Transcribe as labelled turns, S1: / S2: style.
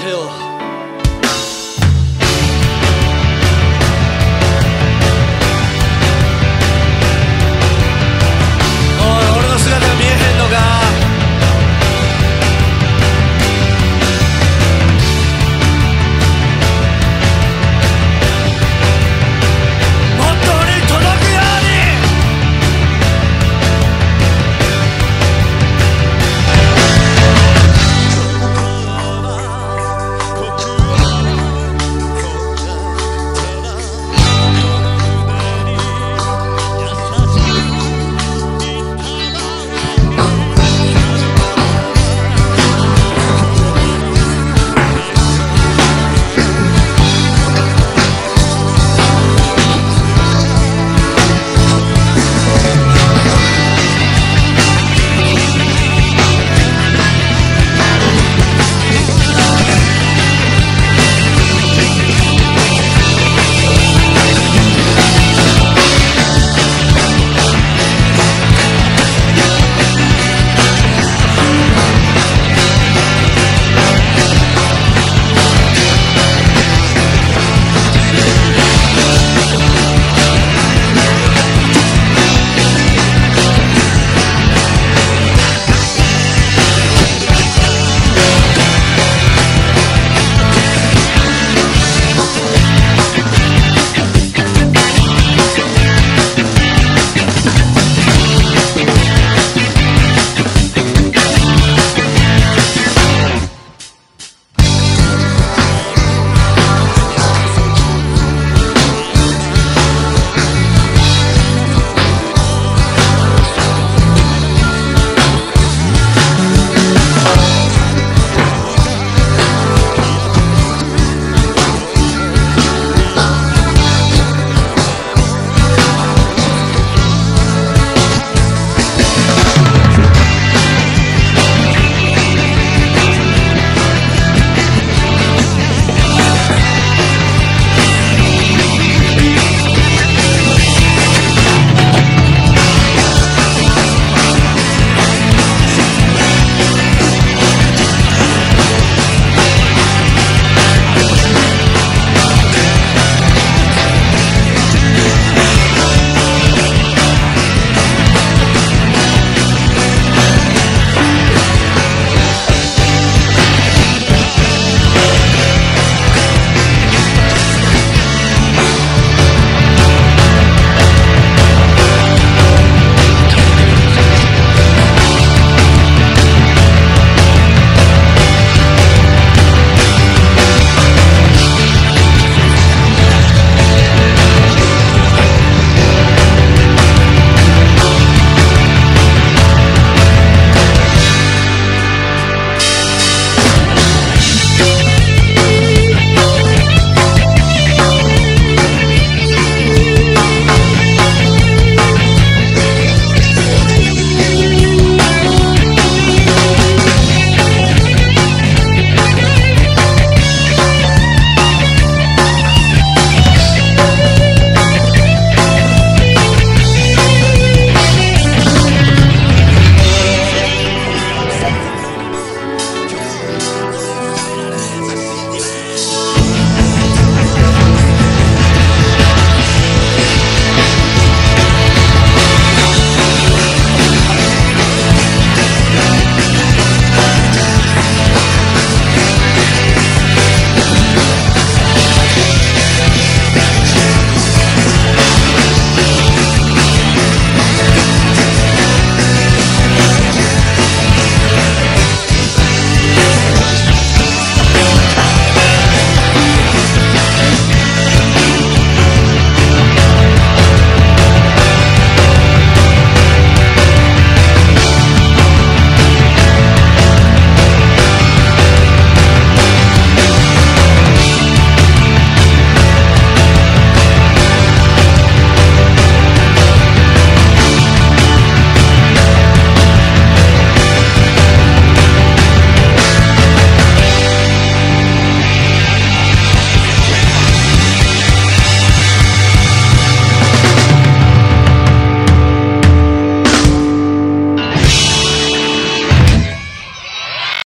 S1: hill.